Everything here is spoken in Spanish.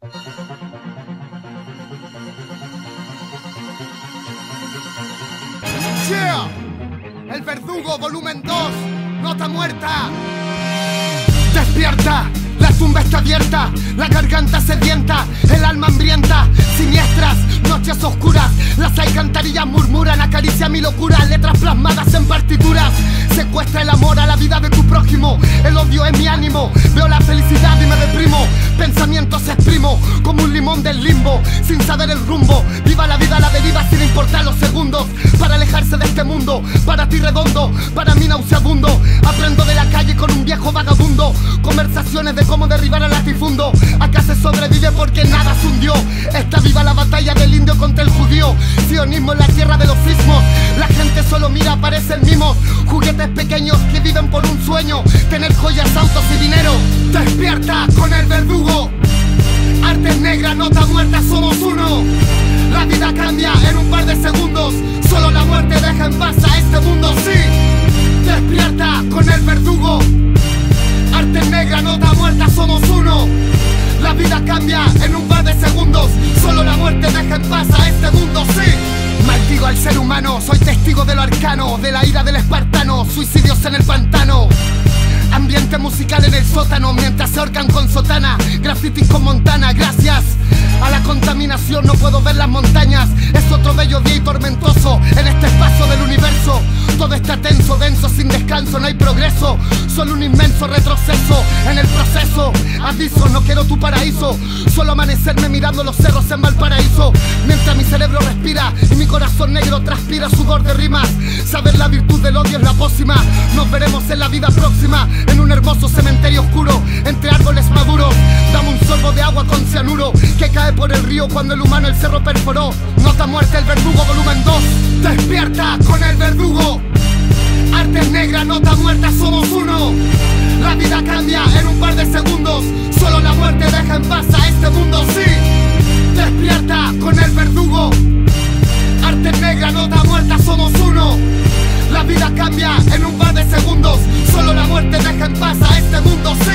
Yeah. El verdugo, volumen 2, nota muerta. Despierta, la tumba está abierta, la garganta sedienta, el alma hambrienta, siniestras, noches oscuras, las alcantarillas murmuran, acaricia mi locura, letras plasmadas en partituras, del limbo, sin saber el rumbo, viva la vida a la deriva sin importar los segundos, para alejarse de este mundo, para ti redondo, para mí nauseabundo, aprendo de la calle con un viejo vagabundo, conversaciones de cómo derribar al latifundo, acá se sobrevive porque nada se hundió, está viva la batalla del indio contra el judío, sionismo en la tierra de los sismos, la gente solo mira, parecen mimos, juguetes pequeños que viven por un sueño, tener joyas, autos y dinero, despierta con el verdugo. Artes negras, nota muerta, somos uno. La vida cambia en un par de segundos. Solo la muerte deja en paz a este mundo, sí. Despierta con el verdugo. Artes negras, nota muerta, somos uno. La vida cambia en un par de segundos. Solo la muerte deja en paz a este mundo, sí. Maldigo al ser humano, soy testigo de lo arcano, de la ira del espartano, suicidios en el pantano. Ambiente musical en el sótano mientras se ahorcan con sotana, grafitis con montana, está tenso, denso, sin descanso, no hay progreso, solo un inmenso retroceso en el proceso. Aviso, no quiero tu paraíso, solo amanecerme mirando los cerros en Valparaíso. Mientras mi cerebro respira y mi corazón negro transpira sudor de rimas. Saber la virtud del odio es la pócima, nos veremos en la vida próxima, en un hermoso cementerio oscuro, entre árboles maduros. Dame un sorbo de agua con cianuro que cae por el río cuando el humano el cerro perforó. Nota muerte el verdugo, volumen 2. Despierta con el verdugo. En un par de segundos. Solo la muerte deja en paz a este mundo, sí. Despierta con el verdugo. Artes negras, nota muerta, somos uno. La vida cambia en un par de segundos. Solo la muerte deja en paz a este mundo, sí.